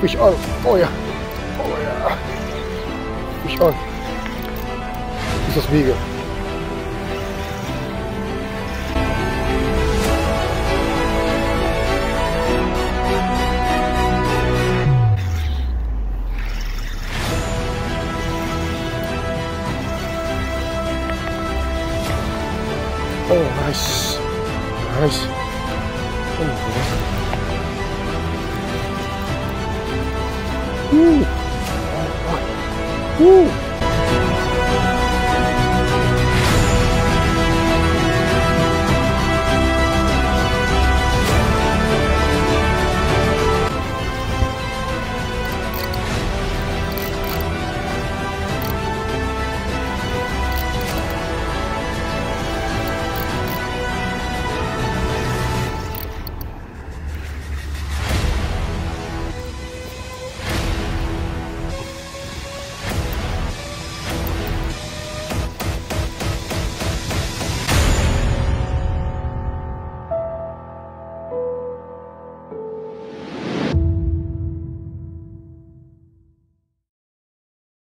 Fish on. Oh yeah. Oh yeah. Fish on. This is bigger. Oh, nice. Nice. Oh, Woo. Woo.